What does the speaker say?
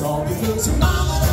It's all because your mama.